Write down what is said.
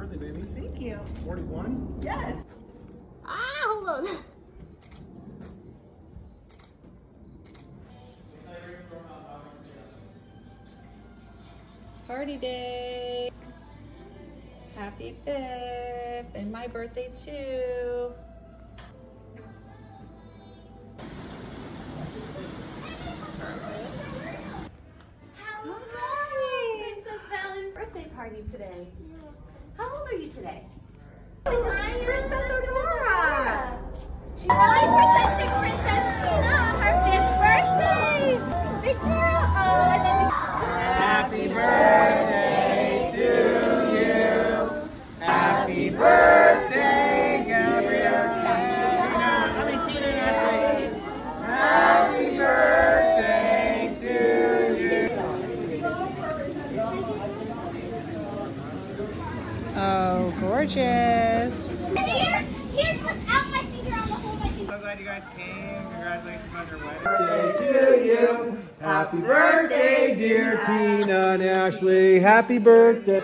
birthday, baby. Thank you. 41? Yes. Ah, hold on. Party day. Happy 5th and my birthday too. Party today. How old are you today? Hi, Princess Aurora. Hi, Gorgeous. Here, here's without my finger on the whole my finger. So glad you guys came. Congratulations on your wedding. To you. Happy birthday, dear Tina and Ashley. Happy birthday.